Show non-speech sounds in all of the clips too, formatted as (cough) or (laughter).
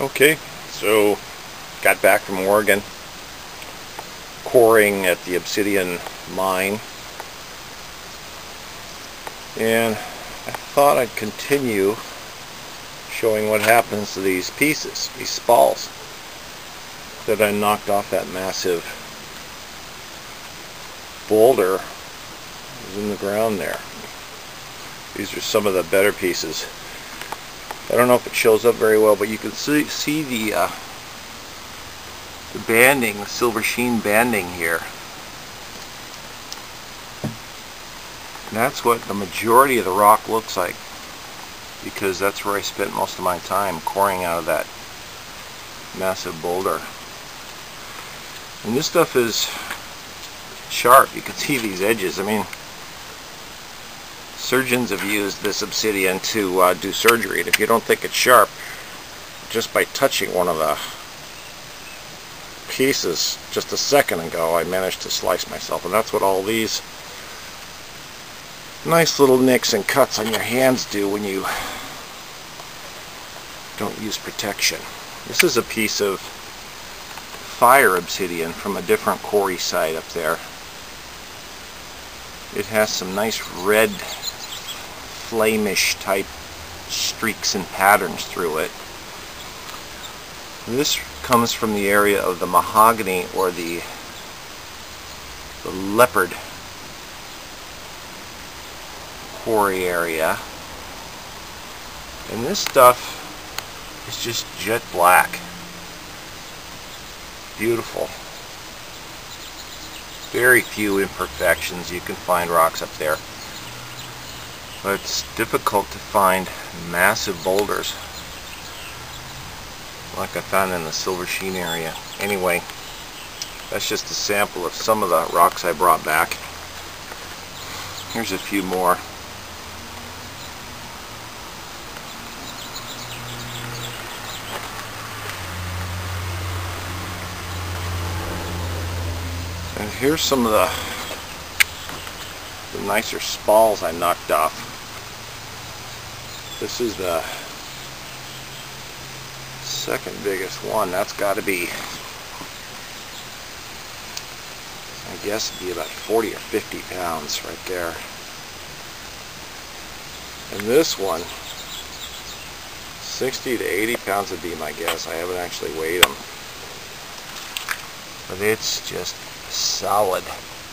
Okay, so got back from Oregon, quarrying at the Obsidian mine, and I thought I'd continue showing what happens to these pieces, these spalls, that I knocked off that massive boulder was in the ground there. These are some of the better pieces. I don't know if it shows up very well, but you can see, see the, uh, the banding, the silver sheen banding here. And that's what the majority of the rock looks like because that's where I spent most of my time coring out of that massive boulder. And this stuff is sharp. You can see these edges. I mean, surgeons have used this obsidian to uh, do surgery and if you don't think it's sharp just by touching one of the pieces just a second ago I managed to slice myself and that's what all these nice little nicks and cuts on your hands do when you don't use protection. This is a piece of fire obsidian from a different quarry site up there. It has some nice red flamish type streaks and patterns through it. This comes from the area of the mahogany or the, the leopard quarry area. And this stuff is just jet black. Beautiful. Very few imperfections. You can find rocks up there. But it's difficult to find massive boulders like I found in the Silver Sheen area. Anyway, that's just a sample of some of the rocks I brought back. Here's a few more. And here's some of the the nicer spalls I knocked off. This is the second biggest one. That's got to be, I guess, it'd be about 40 or 50 pounds right there. And this one, 60 to 80 pounds would be my guess. I haven't actually weighed them. But it's just solid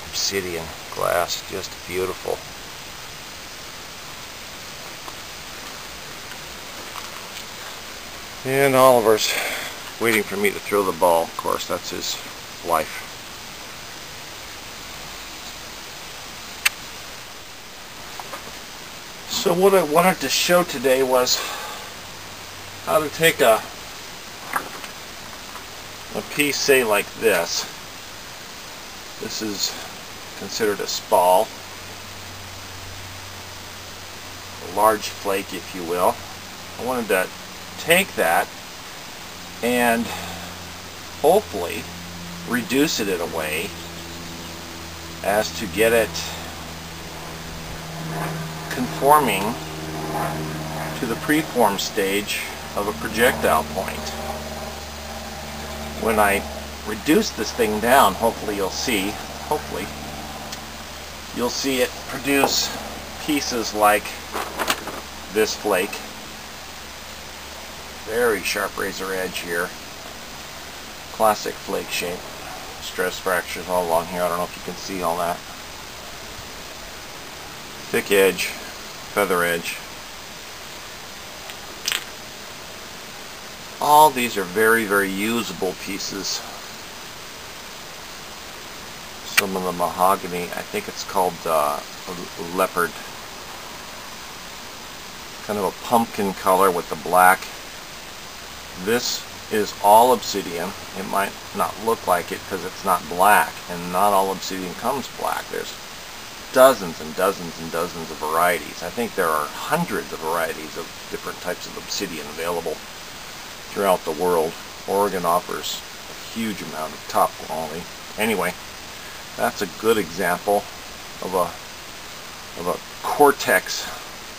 obsidian glass, just beautiful. And Oliver's waiting for me to throw the ball. Of course, that's his life. So what I wanted to show today was how to take a a piece, say like this. This is considered a spall. A large flake, if you will. I wanted to take that and hopefully reduce it in a way as to get it conforming to the preform stage of a projectile point. When I reduce this thing down, hopefully you'll see, hopefully, you'll see it produce pieces like this flake very sharp razor edge here. Classic flake shape. Stress fractures all along here. I don't know if you can see all that. Thick edge, feather edge. All these are very, very usable pieces. Some of the mahogany, I think it's called uh, leopard. Kind of a pumpkin color with the black this is all obsidian. It might not look like it because it's not black, and not all obsidian comes black. There's dozens and dozens and dozens of varieties. I think there are hundreds of varieties of different types of obsidian available throughout the world. Oregon offers a huge amount of top quality. Anyway, that's a good example of a of a cortex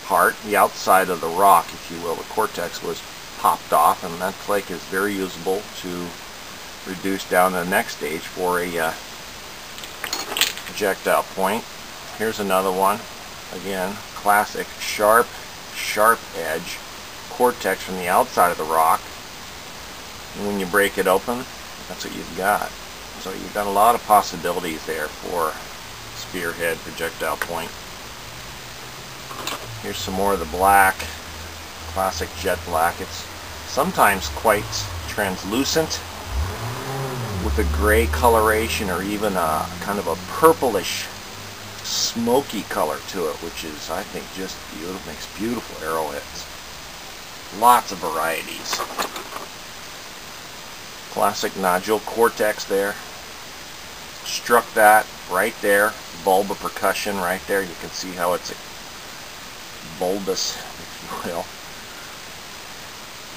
part, the outside of the rock, if you will. The cortex was popped off and that flake is very usable to reduce down to the next stage for a uh, projectile point. Here's another one. Again, classic sharp, sharp edge. Cortex from the outside of the rock. And when you break it open, that's what you've got. So you've got a lot of possibilities there for spearhead projectile point. Here's some more of the black, classic jet black. It's sometimes quite translucent with a gray coloration or even a kind of a purplish smoky color to it, which is, I think, just beautiful, makes beautiful arrowheads. Lots of varieties. Classic nodule cortex there. Struck that right there. Bulb of percussion right there. You can see how it's bulbous, if you will.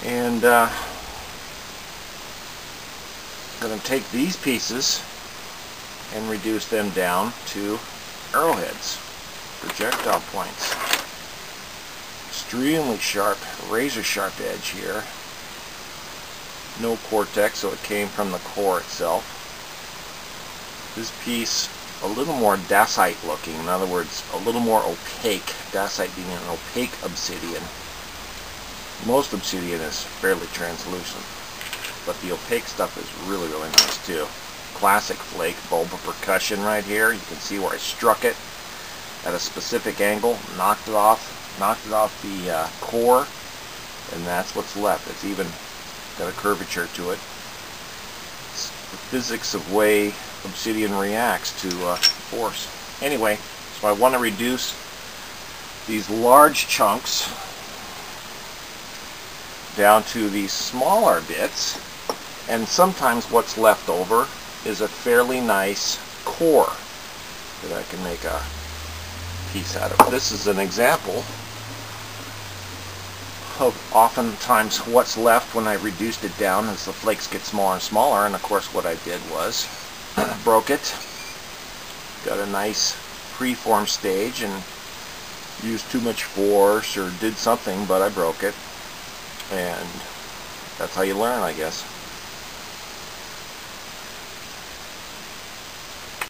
And uh, I'm going to take these pieces and reduce them down to arrowheads, projectile points. Extremely sharp, razor sharp edge here. No cortex, so it came from the core itself. This piece a little more dacite looking, in other words, a little more opaque, dacite being an opaque obsidian. Most obsidian is fairly translucent, but the opaque stuff is really, really nice too. Classic flake bulb of percussion right here. You can see where I struck it at a specific angle, knocked it off, knocked it off the uh, core, and that's what's left. It's even got a curvature to it. It's the physics of way obsidian reacts to uh, force. Anyway, so I want to reduce these large chunks down to these smaller bits and sometimes what's left over is a fairly nice core that I can make a piece out of. This is an example of oftentimes what's left when I reduced it down as the flakes get smaller and smaller and of course what I did was (clears throat) broke it. Got a nice preform stage and used too much force or did something, but I broke it. And that's how you learn, I guess.